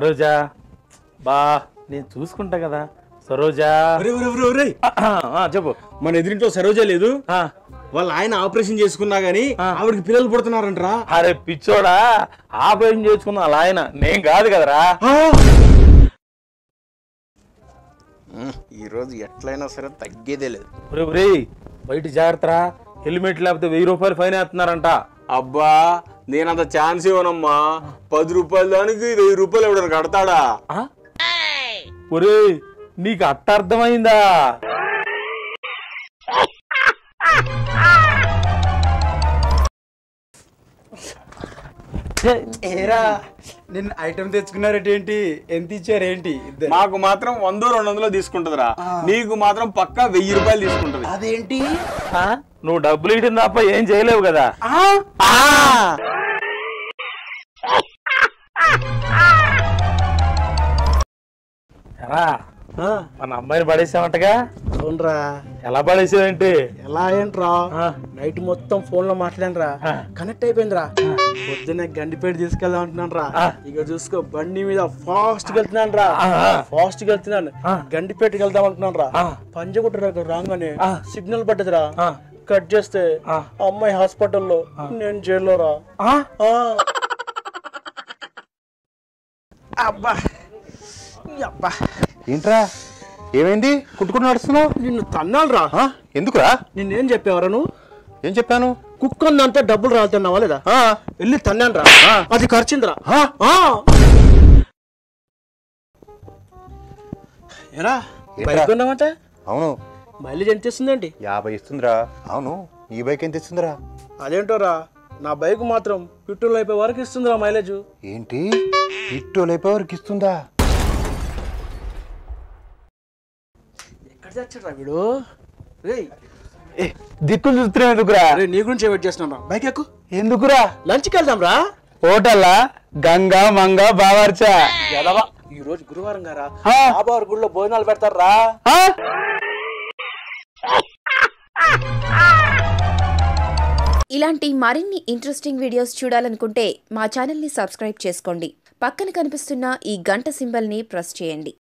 సరోజా బా నేను చూసుకుంటా కదా. సరోజా. ఒరే, ఒరే, ఒరే, ఒరే. ఆ, చెప్పు. మన ఎదురింట్లో సరోజ లేదు. ఆ, వాళ్ళ ఆయన ఆపరేషన్ చేసుకున్నా గానీ ఆవిడకి పిల్లలు పుడుతున్నారంటరా. అరే పిచ్చోడా ఆపరేషన్ చేసుకున్నా అలా ఆయన. నేను కాదు కదరా. ఈ రోజు ఎట్లయినా సరే తగ్గేదే లేదు. బయట జాగ్రత్తరా. హెల్మెట్ లేకపోతే వెయ్యి రూపాయలు ఫైన్ వేస్తున్నారంట. అబ్బా నేనంత ఛాన్స్ ఇవ్వనమ్మా. పది రూపాయల దానికి వెయ్యి రూపాయలు ఎవడన్నా కడతాడా? ఆ? ఒరేయ్ నీకు అట్ట అర్థమైందా? ఏరా నిన్న ఐటమ్ తెచ్చుకున్నారటేంటి ఎంత ఇచ్చారేంటి? మాకు మాత్రం వందో రెండు వందలు తీసుకుంటదిరా. నీకు మాత్రం పక్కా వెయ్యి రూపాయలు తీసుకుంటది. అదేంటి? ఆ? నువ్వు డబ్బులు ఇవ్వడం తప్ప ఏం చేయలేవు కదా. ఎరా మన అమ్మాయిని పడేసామంటగా అవునరా ఎలా పడేసావేంటి ఎలా ఏంట్రా. నైట్ మొత్తం ఫోన్లో మాట్లాడరా. కనెక్ట్ అయిపోయిందిరా పొద్దున్నే గండిపేట తీసుకెళ్దాం అంటున్నాను రా. ఇక చూసుకో బండి మీద ఫాస్ట్ వెళ్తున్నాను రా. ఫాస్ట్ వెళ్తున్నాను. గండిపేటకి వెళ్దాం అంటున్నాను రా. పంజగుట్ట రాగానే. సిగ్నల్ పడ్డదిరా. కట్ చేస్తే. అమ్మాయి హాస్పిటల్లో నేను జైల్లో రా. అబ్బా అబ్బా. ఏంట్రా? ఏమైంది? కుట్టుకుని నడుస్తున్నావు? నిన్ను తన్నాను రా? ఎందుకురా? నిన్నేం చెప్పేవరా నువ్వు? ఏం చెప్పాను? కుక్క అంతా డబ్బులు రాలుతున్నావా లేదా? వెళ్ళి తన్నాను రా. అది ఖర్చిందిరా? బైక్ కొన్నామంటే అవును. మైలేజ్ ఎంత ఇస్తుందండి? యాభై ఇస్తుందిరా. అవును. ఈ బైక్ ఎంత ఇస్తుందిరా? అదేంటోరా నా బైక్ మాత్రం పెట్రోల్ అయిపోయే వరకు ఇస్తుందిరా మైలేజ్. ఏంటి? పెట్రోల్ అయిపోయేవరకు ఇస్తుందా? ఎక్కడ చచ్చారా వీడు. దిక్కులు చూస్తున్నావు ఎందుకురా? అరే నీ గురించి వెయిట్ చేస్తున్నాను రా బైక్ ఎక్కు. ఎందుకురా? లంచ్కి వెళ్దాం రా హోటల్లా గంగా మంగ బావర్చా? ఎదవా. ఈ రోజు గురువారం గారా. ఆ. బాబావారి గుడిలో భోజనాలు పెడతారా? ఆ? ఇలాంటి మరిన్ని ఇంట్రెస్టింగ్ వీడియోస్ చూడాలనుకుంటే మా ఛానల్ని సబ్స్క్రైబ్ చేసుకోండి. పక్కన కనిపిస్తున్న ఈ గంట సింబల్ని ప్రెస్ చేయండి.